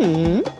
嗯。